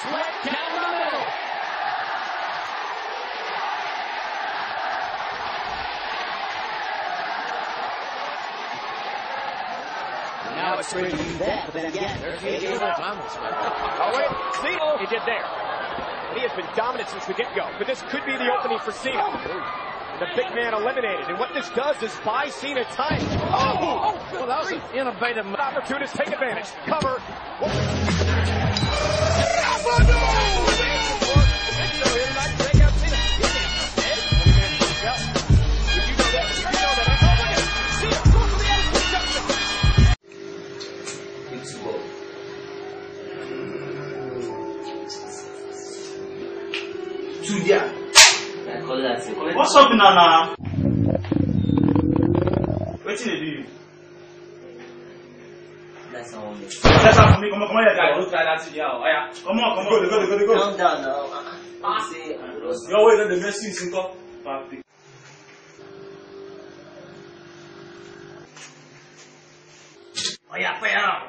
sweat down the middle. Now it's ready to do that, but then again, there's AJ Thomas. Oh, wait. Cena, he did there. And he has been dominant since the get-go. But this could be the opening for Cena. The big man eliminated. And what this does is buy Cena time. Oh! oh well, that was an innovative move. Opportunists take advantage. Cover. Tudia. What's What's up, Nana? Wetin dey do you? That's all me. Let's have for me. Come on, come on, guy. don't try that to you. Oh, yeah. Come on, come on. Go, go, go, go, go. Calm down now. Uh-uh. Say, I'm lost. Your way, the next thing, Sinko. Papi. Oh yeah, fire.